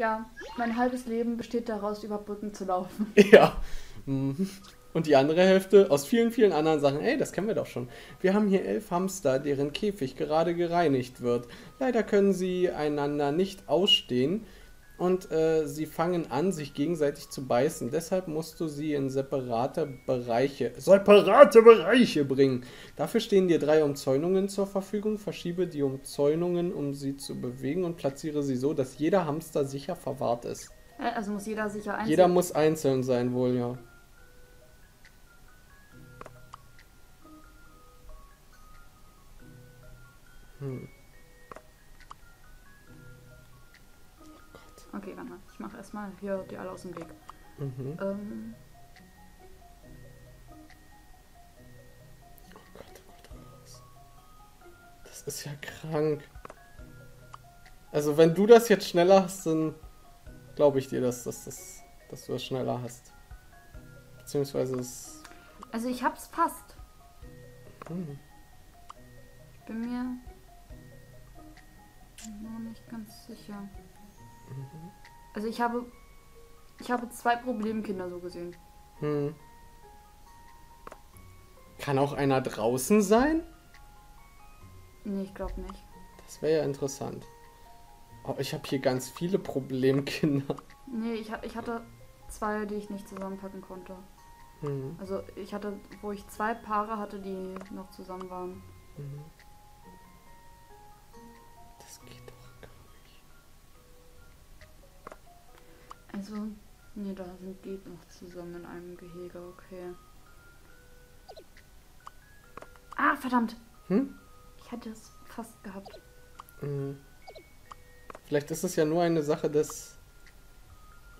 Ja, mein halbes Leben besteht daraus, über Brücken zu laufen. Ja. Mhm. Und die andere Hälfte aus vielen, vielen anderen Sachen. Ey, das kennen wir doch schon. Wir haben hier elf Hamster, deren Käfig gerade gereinigt wird. Leider können sie einander nicht ausstehen und äh, sie fangen an, sich gegenseitig zu beißen. Deshalb musst du sie in separate Bereiche, separate Bereiche bringen. Dafür stehen dir drei Umzäunungen zur Verfügung. Verschiebe die Umzäunungen, um sie zu bewegen und platziere sie so, dass jeder Hamster sicher verwahrt ist. Äh, Also muss jeder sicher einzeln. Jeder muss einzeln sein, wohl, ja. Hm. Ich mache erstmal hier die alle aus dem Weg. Mhm. Ähm, Oh Gott, oh Gott, oh Gott. Das ist ja krank. Also wenn du das jetzt schneller hast, dann glaube ich dir, dass, dass, dass, dass du das schneller hast. Beziehungsweise es. also ich hab's fast. Hm. Ich bin mir nur nicht ganz sicher. Also ich habe ich habe zwei Problemkinder so gesehen. Hm. Kann auch einer draußen sein? Nee, ich glaube nicht. Das wäre ja interessant. Oh, ich habe hier ganz viele Problemkinder. Nee, ich, ich hatte zwei, die ich nicht zusammenpacken konnte. Hm. Also ich hatte, wo ich zwei Paare hatte, die noch zusammen waren. Mhm. Also, nee, da sind die noch zusammen in einem Gehege, okay. Ah, verdammt! Hm? Ich hatte es fast gehabt. Mhm. Vielleicht ist es ja nur eine Sache des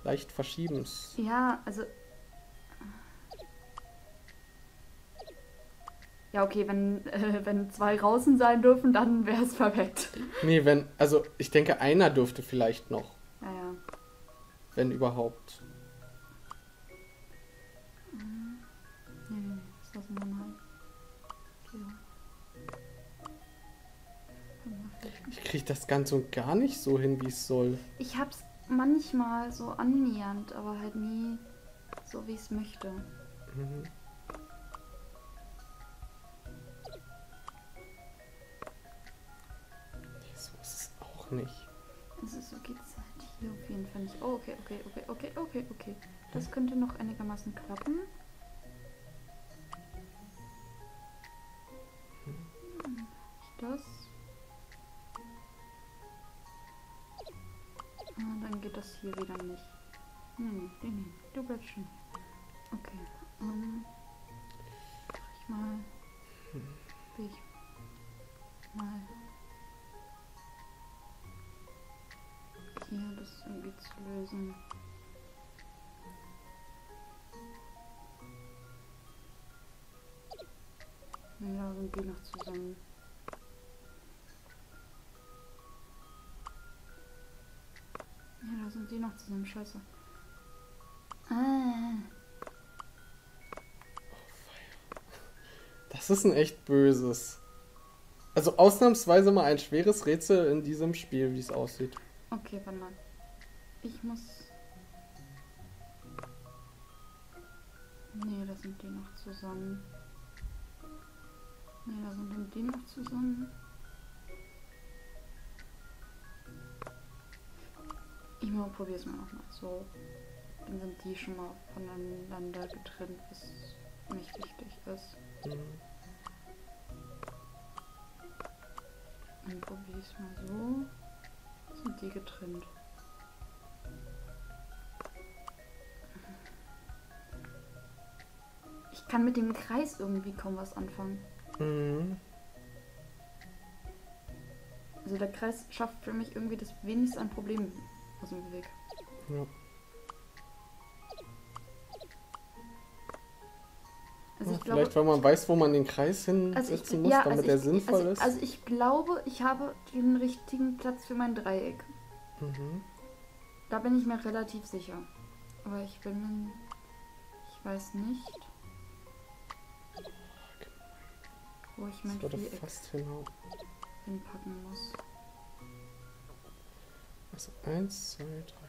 leicht Verschiebens. Ja, also. Ja, okay, wenn, äh, wenn zwei draußen sein dürfen, dann wäre es perfekt. Nee, wenn, also ich denke, einer dürfte vielleicht noch, Ja, ja. Wenn überhaupt. Nee, nee, nee, das lassen wir mal. Ja. Ich kriege das Ganze und gar nicht so hin, wie es soll. Ich hab's manchmal so annähernd, aber halt nie so, wie ich es möchte. Mhm. Nee, so ist es auch nicht. Also so geht's hier auf jeden Fall nicht. Oh, okay, okay, okay, okay, okay, okay. Das könnte noch einigermaßen klappen. Hm, das. Ah, dann geht das hier wieder nicht. Nee, nee, nee. Du bleibst schon. Okay. Ähm, mach ich mal. Wie ich mal hier das irgendwie zu lösen. Ja, sind die noch zusammen. Ja, da sind die noch zusammen. Scheiße. Ah. Das ist ein echt böses. Also ausnahmsweise mal ein schweres Rätsel in diesem Spiel, wie es aussieht. Okay, warte mal. Ich muss. Nee, da sind die noch zusammen. Nee, da sind die noch zusammen. Ich mal probier's mal nochmal. So. Dann sind die schon mal voneinander getrennt, was nicht wichtig ist. Mhm. Dann probiere ich es mal so. Sind die getrennt? Ich kann mit dem Kreis irgendwie kaum was anfangen. Mhm. Also der Kreis schafft für mich irgendwie das wenigste an Problemen aus dem Weg. Ja. Also Ja, ich glaube, vielleicht, weil man weiß, wo man den Kreis also hinsetzen ich, muss, ja, damit also der ich, sinnvoll also, ist. Also ich glaube, ich habe den richtigen Platz für mein Dreieck. mhm. Da bin ich mir relativ sicher. Aber ich bin. Ich weiß nicht. Wo ich mein Das Viereck fast hinhauen. hinpacken muss. Also eins, zwei, drei,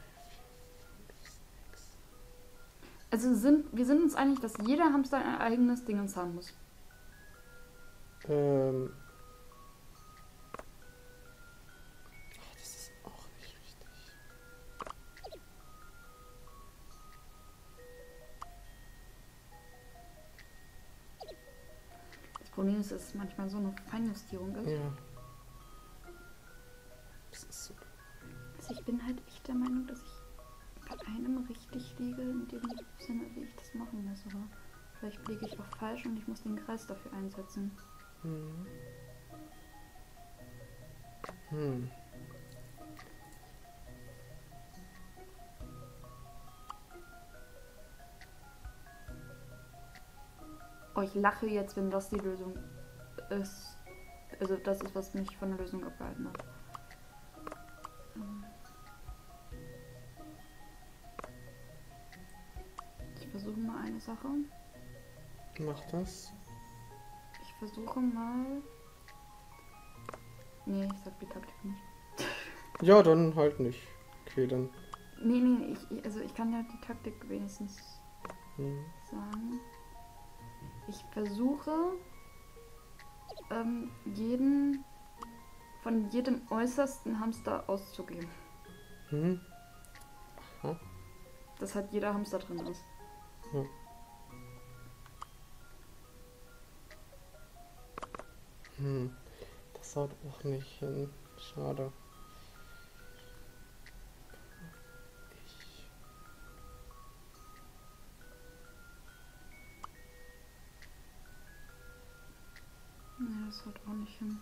Also sind, wir sind uns einig, dass jeder Hamster ein eigenes Dingens haben muss. Ähm. Ach, das ist auch nicht richtig. Das Problem ist, dass es manchmal so eine Feinjustierung ist. Ja. Das ist so. Also ich bin halt echt der Meinung, dass ich einem richtig liege, in dem Sinne, wie ich das machen muss. Aber vielleicht liege ich auch falsch und ich muss den Kreis dafür einsetzen. Hm. Hm. Oh, ich lache jetzt, wenn das die Lösung ist. Also das ist, was mich von der Lösung abgehalten hat. Ähm. Versuche mal eine Sache. Mach das. Ich versuche mal. Nee, ich sag die Taktik nicht. Ja, dann halt nicht. Okay, dann. Nee, nee, ich, ich- also ich kann ja die Taktik wenigstens Hm. sagen. Ich versuche ähm, jeden von jedem äußersten Hamster auszugehen. Hm. Dass halt jeder Hamster drin ist. Hm. Das haut auch nicht hin. Schade. Nee, das haut auch nicht hin.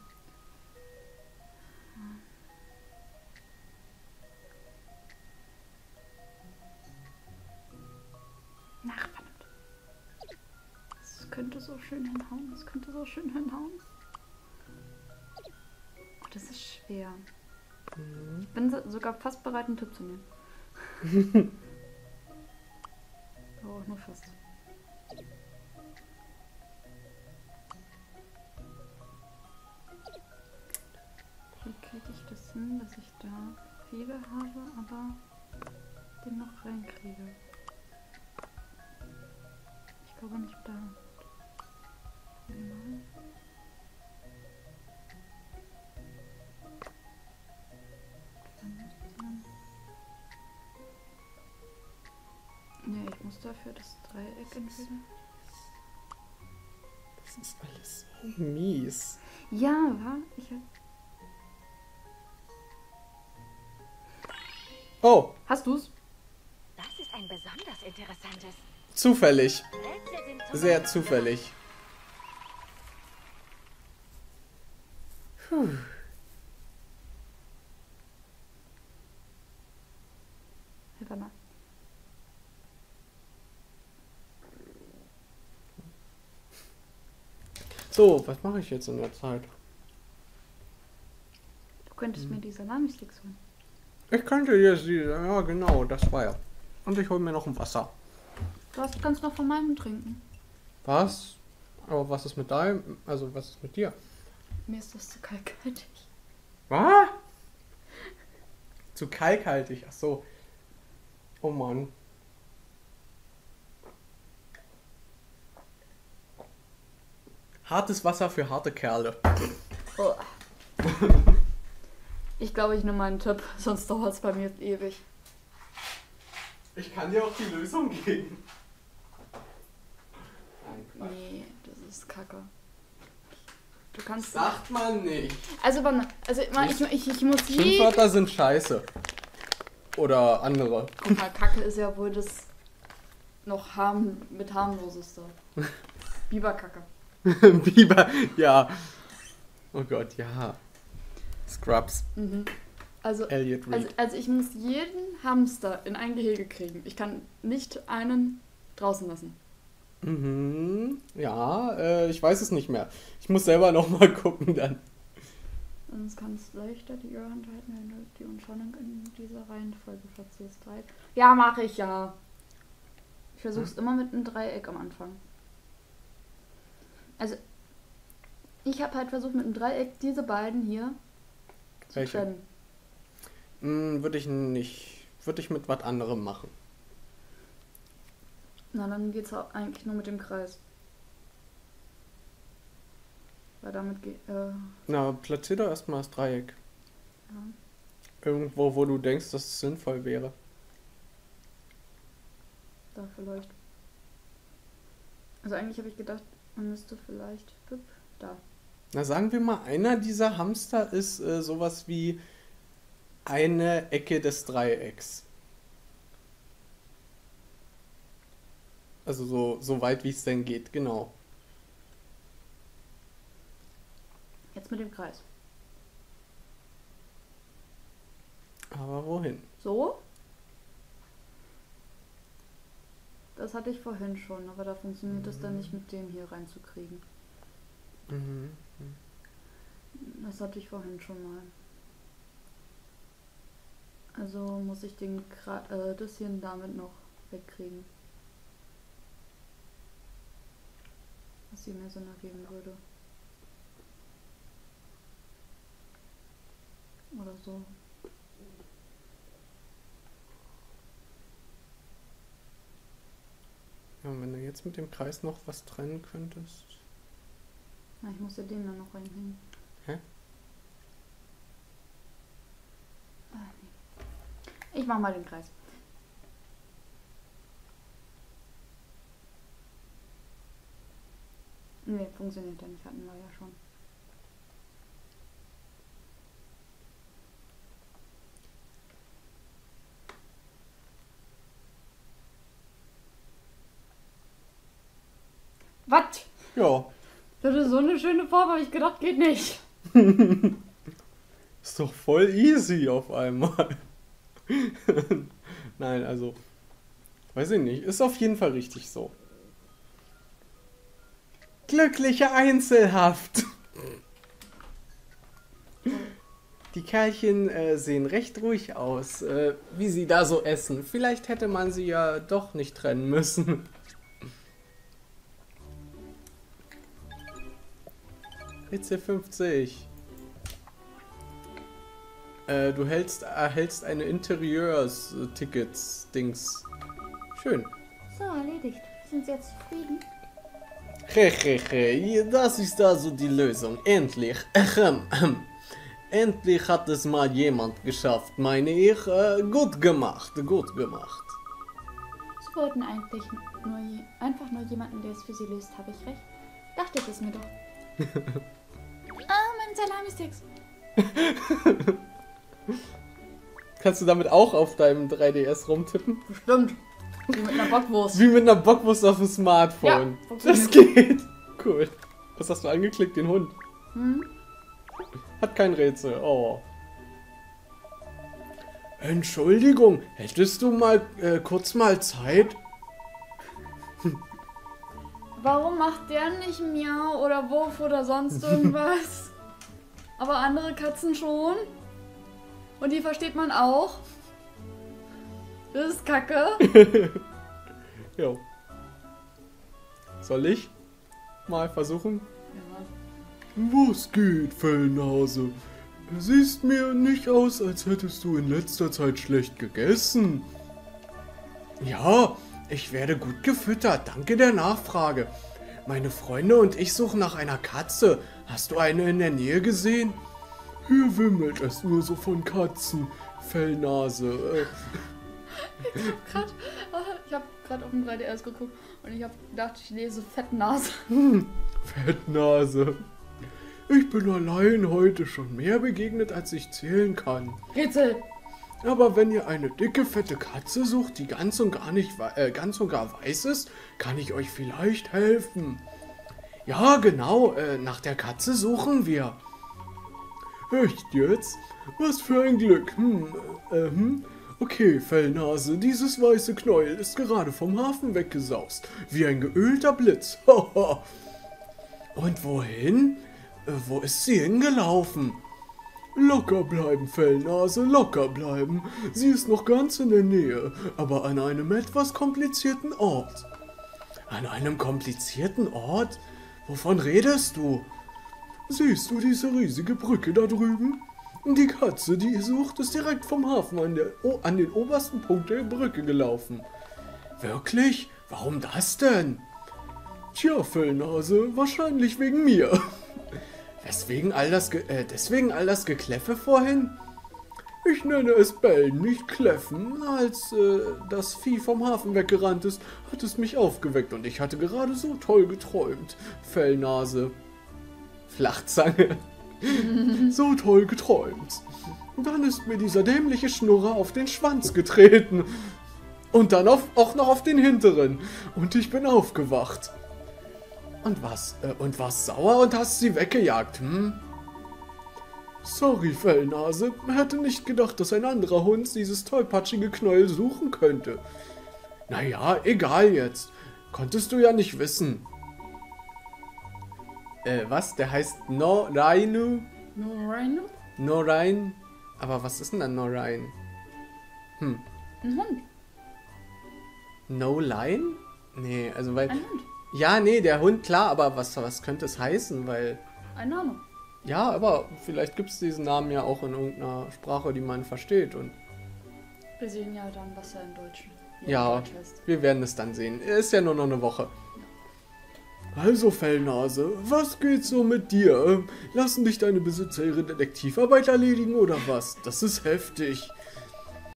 Schön hinhauen. Das könnte so schön hinhauen. Oh, das ist schwer. Hm. Ich bin so- sogar fast bereit, einen Tipp zu nehmen. Aber auch nur fast. Wie kriege ich das hin, dass ich da viele habe, aber den noch reinkriege? Ich glaube nicht da. Mal. Nee, ich muss dafür das Dreieck entweder. Das ist alles so mies. Ja, war ich. Oh, Hast du's? Das ist ein besonders interessantes. zufällig. Sehr zufällig. Puh. Hilf mal. So, was mache ich jetzt in der Zeit? Du könntest mir die Salami-Sticks holen. Ich könnte jetzt die. Ja, genau, das war ja. Und ich hole mir noch ein Wasser. Du hast, kannst noch von meinem trinken. Was? Aber was ist mit deinem? Also, was ist mit dir? Mir ist das zu kalkhaltig. Was? Zu kalkhaltig, ach so. Oh Mann. Hartes Wasser für harte Kerle. Oh. Ich glaube, ich nehme mal einen Tipp, sonst dauert es bei mir ewig. Ich kann dir auch die Lösung geben. Nein, Nee, das ist kacke. Du kannst. Sagt man nicht. Also, warte mal. Also, mal, ich, ich, ich muss je. Schimpfwörter sind scheiße. Oder andere. Guck mal, Kacke ist ja wohl das noch harm, mit harmloseste. Biberkacke. Biber, ja. Oh Gott, ja. Scrubs. Mhm. Also, Elliot also, Reed. also, ich muss jeden Hamster in ein Gehege kriegen. Ich kann nicht einen draußen lassen. Mhm. Ja, äh, ich weiß es nicht mehr. Ich muss selber noch mal gucken dann. Sonst kannst du leichter die Hand halten, wenn du die Umschauung in dieser Reihenfolge platzierst. Dreieck. Ja, mache ich ja. Ich versuche es immer mit einem Dreieck am Anfang. Also, ich habe halt versucht, mit einem Dreieck diese beiden hier zu Welche? trennen. Hm, würde ich nicht. Würde ich mit was anderem machen. Na, dann geht's eigentlich nur mit dem Kreis. Weil damit geht. Äh, Na, platzier doch erstmal das Dreieck. ja. Irgendwo, wo du denkst, dass es sinnvoll wäre. Da vielleicht. Also eigentlich habe ich gedacht, man müsste vielleicht. Da. Na, sagen wir mal, einer dieser Hamster ist äh, sowas wie eine Ecke des Dreiecks. Also so, so weit, wie es denn geht, genau. Jetzt mit dem Kreis. Aber wohin? So? Das hatte ich vorhin schon, aber da funktioniert es dann nicht mit dem hier reinzukriegen. Mhm. Das hatte ich vorhin schon mal. Also muss ich den äh, das hier damit noch wegkriegen. Was hier mehr Sinn ergeben würde. Oder so. Ja, und wenn du jetzt mit dem Kreis noch was trennen könntest. Na, ich muss ja den dann noch reinhängen. Hä? Ah. Ich mach mal den Kreis. Nee, funktioniert ja nicht, hatten wir ja schon. Was? Ja, Das ist so eine schöne Form, habe ich gedacht, geht nicht. ist doch voll easy auf einmal. Nein, also, weiß ich nicht. Ist auf jeden Fall richtig so. Glückliche Einzelhaft. Die Kerlchen äh, sehen recht ruhig aus, äh, wie sie da so essen. Vielleicht hätte man sie ja doch nicht trennen müssen. Ritze 50. Äh, du hältst, erhältst eine Interieurs-Tickets-Dings. Schön. So, erledigt. Sind Sie jetzt zufrieden? Hehehe, das ist also die Lösung. Endlich. Ahem, ahem. Endlich hat es mal jemand geschafft, meine ich. Äh, gut gemacht, gut gemacht. Sie wollten eigentlich nur je einfach nur jemanden, der es für Sie löst. Habe ich recht? Dachte ich es mir doch. ah, mein Salami-Sticks. Kannst du damit auch auf deinem 3DS rumtippen? Bestimmt. Wie mit einer Bockwurst. Wie mit einer Bockwurst auf dem Smartphone. Ja, das geht. Cool. Was hast du angeklickt? Den Hund. Hm? Hat kein Rätsel. Oh. Entschuldigung, hättest du mal äh, kurz mal Zeit? Warum macht der nicht Miau oder Wurf oder sonst irgendwas? Aber andere Katzen schon. Und die versteht man auch. Das ist kacke. Jo. Soll ich mal versuchen? Was geht, Fellnase? Siehst mir nicht aus, als hättest du in letzter Zeit schlecht gegessen. Ja, ich werde gut gefüttert, danke der Nachfrage. Meine Freunde und ich suchen nach einer Katze. Hast du eine in der Nähe gesehen? Hier wimmelt es nur so von Katzen, Fellnase. Äh, Grad, äh, ich habe gerade auf dem 3DS geguckt und ich habe gedacht, ich lese Fettnase. Fettnase. Ich bin allein heute schon mehr begegnet, als ich zählen kann. Rätsel. Aber wenn ihr eine dicke, fette Katze sucht, die ganz und gar nicht äh, ganz und gar weiß ist, kann ich euch vielleicht helfen. Ja, genau, äh, nach der Katze suchen wir. Echt jetzt? Was für ein Glück. Hm, äh, hm. Okay, Fellnase, dieses weiße Knäuel ist gerade vom Hafen weggesaust. Wie ein geölter Blitz. Und wohin? Äh, wo ist sie hingelaufen? Locker bleiben, Fellnase, locker bleiben. Sie ist noch ganz in der Nähe, aber an einem etwas komplizierten Ort. An einem komplizierten Ort? Wovon redest du? Siehst du diese riesige Brücke da drüben? Die Katze, die ihr sucht, ist direkt vom Hafen an, der, o an den obersten Punkt der Brücke gelaufen. Wirklich? Warum das denn? Tja, Fellnase, wahrscheinlich wegen mir. Weswegen all das, äh, deswegen all das Gekläffe vorhin? Ich nenne es Bellen, nicht Kläffen. Als äh, das Vieh vom Hafen weggerannt ist, hat es mich aufgeweckt und ich hatte gerade so toll geträumt. Fellnase. Flachzange. so toll geträumt. Dann ist mir dieser dämliche Schnurrer auf den Schwanz getreten. Und dann auf, auch noch auf den hinteren. Und ich bin aufgewacht. Und was? Äh, und warst sauer und hast sie weggejagt, hm? Sorry, Fellnase. Hätte nicht gedacht, dass ein anderer Hund dieses tollpatschige Knäuel suchen könnte. Naja, egal jetzt. Konntest du ja nicht wissen. Äh, was? Der heißt Norainu? Norino? Norain? Aber was ist denn dann Norain? Hm. Ein Hund. No Line? Nee, also weil. Ein Hund. Ja, nee, der Hund, klar, aber was, was könnte es heißen? Weil. Ein Name. Ja, aber vielleicht gibt es diesen Namen ja auch in irgendeiner Sprache, die man versteht. Und Wir sehen ja dann, was er in Deutsch, Ja. in Deutsch heißt. wir werden es dann sehen. Ist ja nur noch eine Woche. Also, Fellnase, was geht so mit dir? Lassen dich deine Besitzer ihre Detektivarbeit erledigen oder was? Das ist heftig.